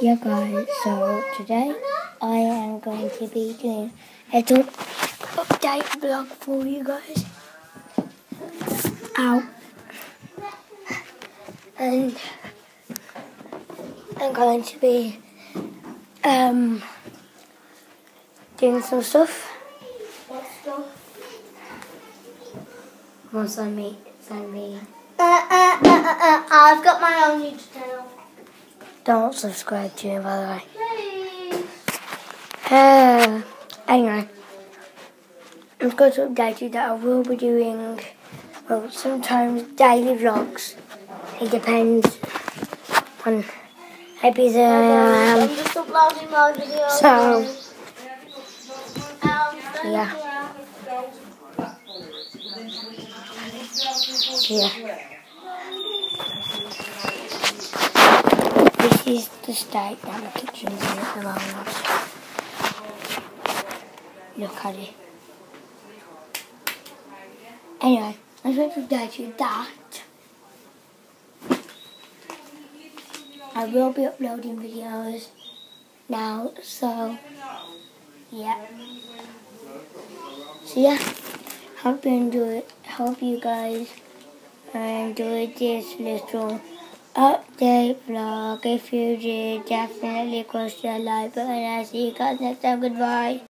Yeah guys, so today I am going to be doing a little update vlog for you guys. Ow. And I'm going to be um doing some stuff. What stuff? What's on me? It's on me. Uh, uh, uh, uh, uh, I've got my own YouTube. Don't subscribe to me by the way. Uh, anyway, I'm going to update you that I will be doing, well, sometimes daily vlogs. It depends on how busy I videos. So, yeah. Yeah. This is the state that the kitchen is in at the moment. Look at it. Anyway, I just want to update you that I will be uploading videos now, so yeah. So yeah, hope you enjoy. It. Hope you guys enjoyed this little update vlog. If you did, definitely crush the like button. I'll see you guys next time. Goodbye.